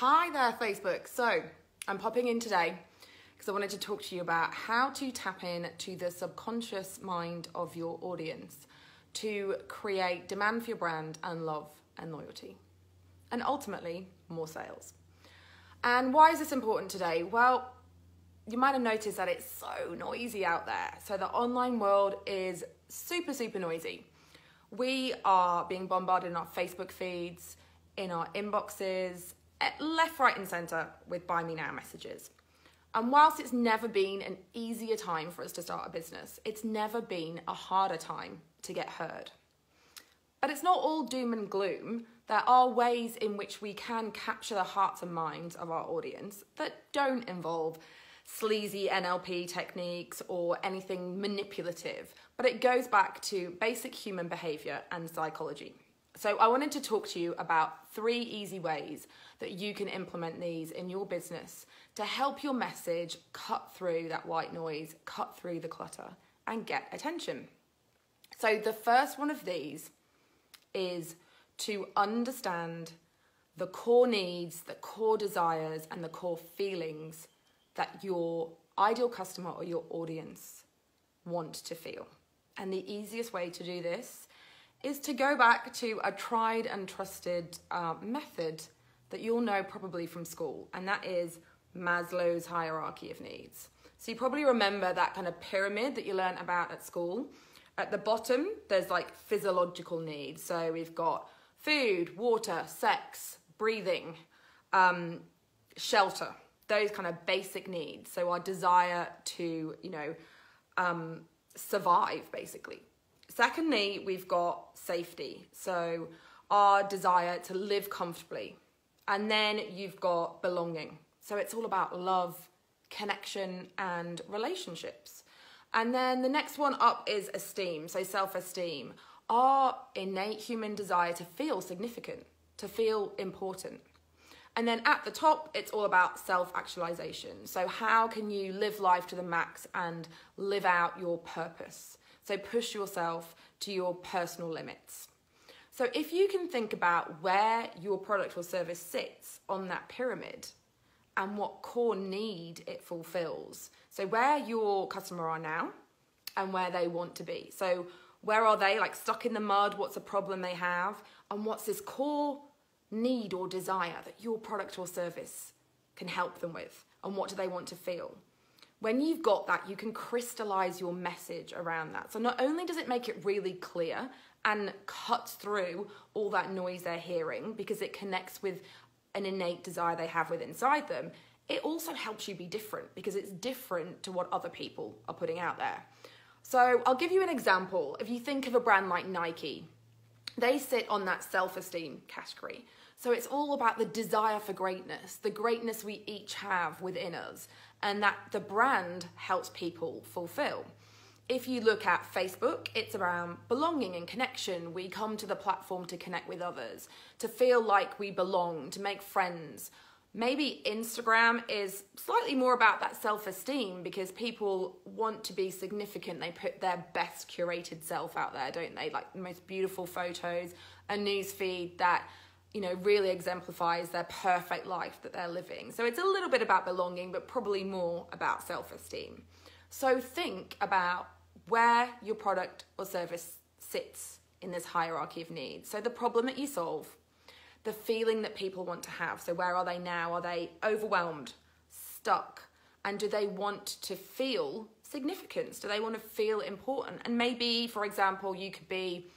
Hi there, Facebook. So, I'm popping in today because I wanted to talk to you about how to tap in to the subconscious mind of your audience to create demand for your brand and love and loyalty, and ultimately, more sales. And why is this important today? Well, you might have noticed that it's so noisy out there. So, the online world is super, super noisy. We are being bombarded in our Facebook feeds, in our inboxes, left, right, and centre with buy me now messages. And whilst it's never been an easier time for us to start a business, it's never been a harder time to get heard. But it's not all doom and gloom. There are ways in which we can capture the hearts and minds of our audience that don't involve sleazy NLP techniques or anything manipulative, but it goes back to basic human behavior and psychology. So, I wanted to talk to you about three easy ways that you can implement these in your business to help your message cut through that white noise, cut through the clutter, and get attention. So, the first one of these is to understand the core needs, the core desires, and the core feelings that your ideal customer or your audience want to feel. And the easiest way to do this is to go back to a tried and trusted uh, method that you'll know probably from school, and that is Maslow's hierarchy of needs. So you probably remember that kind of pyramid that you learned about at school. At the bottom, there's like physiological needs. So we've got food, water, sex, breathing, um, shelter, those kind of basic needs. So our desire to, you know, um, survive basically. Secondly, we've got safety. So our desire to live comfortably. And then you've got belonging. So it's all about love, connection, and relationships. And then the next one up is esteem, so self esteem. Our innate human desire to feel significant, to feel important. And then at the top, it's all about self actualization. So, how can you live life to the max and live out your purpose? So, push yourself to your personal limits. So, if you can think about where your product or service sits on that pyramid and what core need it fulfills, so where your customer are now and where they want to be. So, where are they? Like stuck in the mud? What's a problem they have? And what's this core need or desire that your product or service can help them with and what do they want to feel. When you've got that, you can crystallize your message around that. So not only does it make it really clear and cuts through all that noise they're hearing because it connects with an innate desire they have within inside them, it also helps you be different because it's different to what other people are putting out there. So I'll give you an example. If you think of a brand like Nike, they sit on that self esteem category. So it's all about the desire for greatness, the greatness we each have within us, and that the brand helps people fulfill. If you look at Facebook, it's around belonging and connection. We come to the platform to connect with others, to feel like we belong, to make friends. Maybe Instagram is slightly more about that self esteem because people want to be significant. They put their best curated self out there, don't they? Like the most beautiful photos, a newsfeed that you know, really exemplifies their perfect life that they're living. So it's a little bit about belonging, but probably more about self esteem. So think about where your product or service sits in this hierarchy of needs. So the problem that you solve, the feeling that people want to have. So where are they now? Are they overwhelmed, stuck? And do they want to feel significance? Do they want to feel important? And maybe, for example, you could be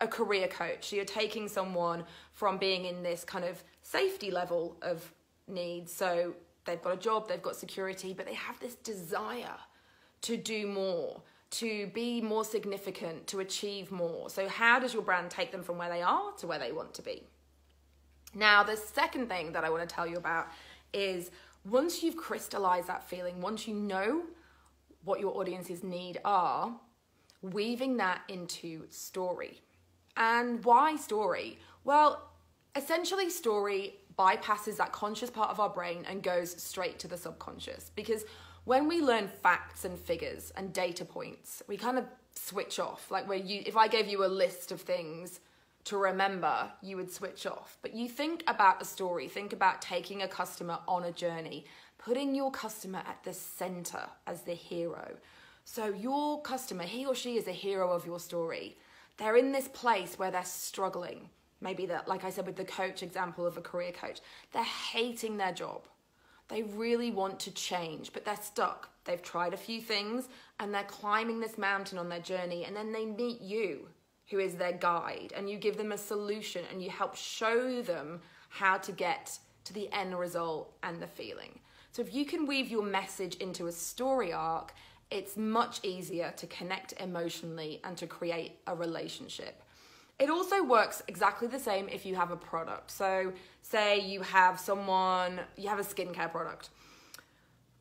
a career coach. So you're taking someone from being in this kind of safety level of needs. So they've got a job, they've got security, but they have this desire to do more, to be more significant, to achieve more. So, how does your brand take them from where they are to where they want to be? Now, the second thing that I want to tell you about is once you've crystallized that feeling, once you know what your audience's need are, weaving that into story. And why story? Well, essentially, story bypasses that conscious part of our brain and goes straight to the subconscious because when we learn facts and figures and data points, we kind of switch off. Like where you, if I gave you a list of things to remember, you would switch off. But you think about a story, think about taking a customer on a journey, putting your customer at the center as the hero. So your customer, he or she is a hero of your story. They're in this place where they're struggling. Maybe that, like I said with the coach example of a career coach, they're hating their job. They really want to change, but they're stuck. They've tried a few things and they're climbing this mountain on their journey, and then they meet you who is their guide, and you give them a solution and you help show them how to get to the end result and the feeling. So, if you can weave your message into a story arc, it's much easier to connect emotionally and to create a relationship. It also works exactly the same if you have a product. So, say you have someone, you have a skincare product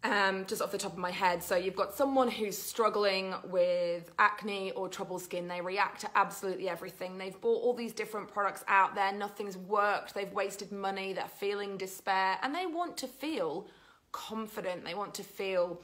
um, just off the top of my head. So you've got someone who's struggling with acne or trouble skin. They react to absolutely everything. They've bought all these different products out there. Nothing's worked. They've wasted money. They're feeling despair and they want to feel confident. They want to feel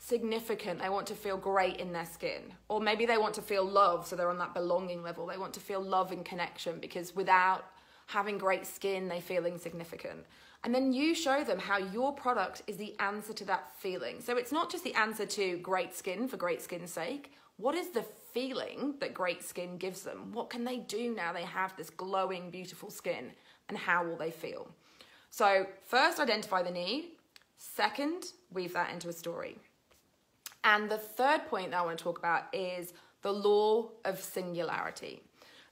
significant. They want to feel great in their skin. Or maybe they want to feel love. So they're on that belonging level. They want to feel love and connection because without having great skin, they feel insignificant. And then you show them how your product is the answer to that feeling. So it's not just the answer to great skin for great skin's sake. What is the feeling that great skin gives them? What can they do now they have this glowing, beautiful skin? And how will they feel? So, first, identify the need. Second, weave that into a story. And the third point that I want to talk about is the law of singularity.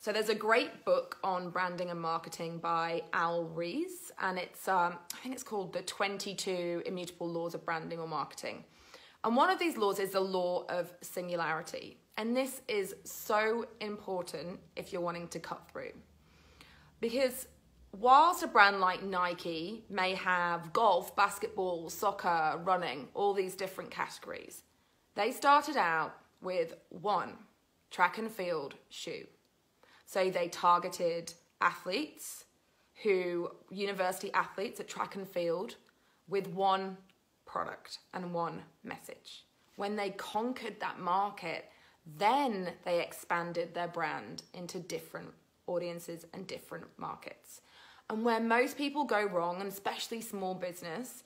So there's a great book on branding and marketing by Al Ries, and it's um, I think it's called the 22 Immutable Laws of Branding or Marketing. And one of these laws is the law of singularity. And this is so important if you're wanting to cut through. Because whilst a brand like Nike may have golf, basketball, soccer, running, all these different categories, they started out with one track and field shoe. So they targeted athletes who, university athletes at track and field, with one product and one message. When they conquered that market, then they expanded their brand into different audiences and different markets. And where most people go wrong, and especially small business,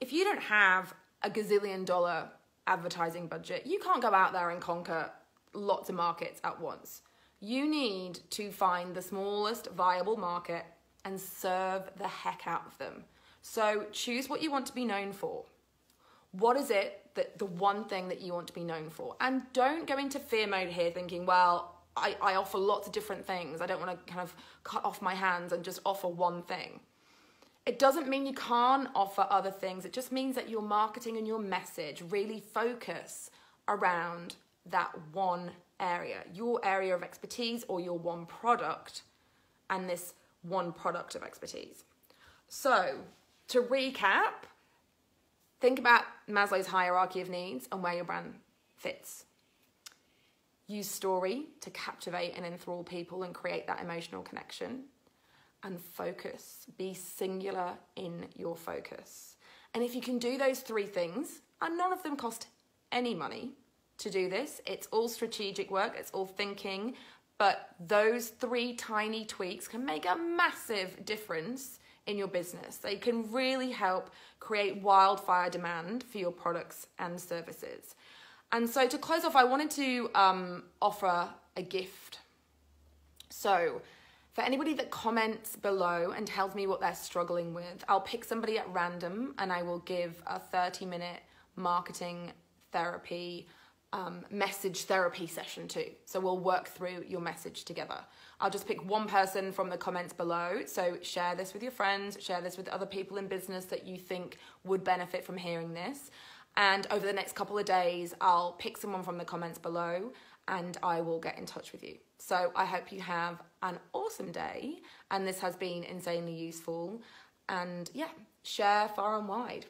if you don't have a gazillion dollar advertising budget, you can't go out there and conquer lots of markets at once. You need to find the smallest viable market and serve the heck out of them. So choose what you want to be known for. What is it that the one thing that you want to be known for? And don't go into fear mode here thinking, well, I, I offer lots of different things. I don't want to kind of cut off my hands and just offer one thing. It doesn't mean you can't offer other things. It just means that your marketing and your message really focus around that one area, your area of expertise or your one product, and this one product of expertise. So, to recap, think about Maslow's hierarchy of needs and where your brand fits. Use story to captivate and enthrall people and create that emotional connection. And focus. Be singular in your focus. And if you can do those three things, and none of them cost any money, to do this. It's all strategic work, it's all thinking, but those three tiny tweaks can make a massive difference in your business. They can really help create wildfire demand for your products and services. And so, to close off, I wanted to um, offer a gift. So, for anybody that comments below and tells me what they're struggling with, I'll pick somebody at random and I will give a 30 minute marketing therapy um, message therapy session too. So we'll work through your message together. I'll just pick one person from the comments below. So share this with your friends, share this with other people in business that you think would benefit from hearing this. And over the next couple of days, I'll pick someone from the comments below and I will get in touch with you. So I hope you have an awesome day and this has been insanely useful. And yeah, share far and wide.